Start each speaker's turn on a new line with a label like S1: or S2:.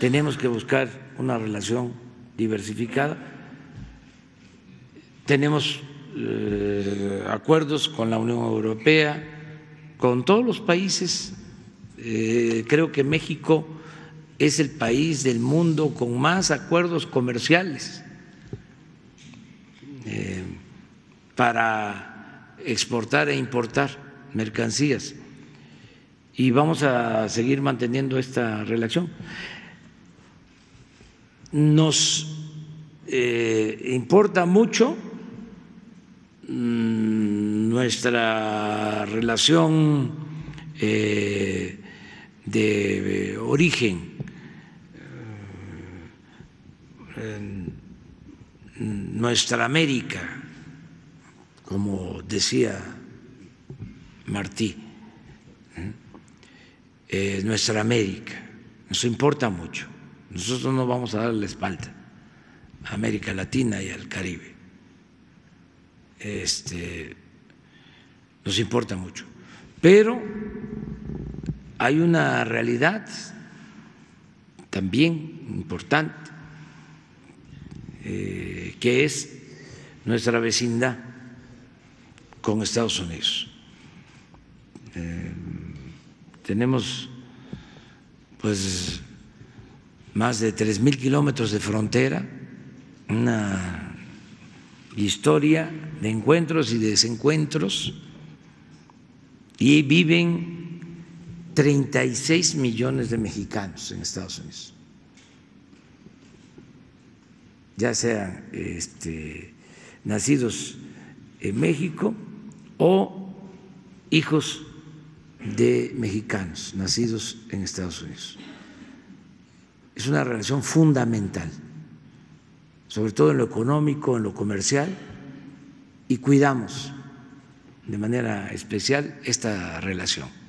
S1: tenemos que buscar una relación diversificada. Tenemos eh, acuerdos con la Unión Europea, con todos los países. Eh, creo que México es el país del mundo con más acuerdos comerciales eh, para exportar e importar mercancías. Y vamos a seguir manteniendo esta relación. Nos importa mucho Mm, nuestra relación eh, de origen, eh, nuestra América, como decía Martí, eh, nuestra América, nos importa mucho. Nosotros no vamos a dar la espalda a América Latina y al Caribe este, nos importa mucho. Pero hay una realidad también importante, eh, que es nuestra vecindad con Estados Unidos. Eh, tenemos pues más de tres mil kilómetros de frontera, una historia de encuentros y desencuentros y viven 36 millones de mexicanos en Estados Unidos, ya sean este, nacidos en México o hijos de mexicanos nacidos en Estados Unidos. Es una relación fundamental sobre todo en lo económico, en lo comercial, y cuidamos de manera especial esta relación.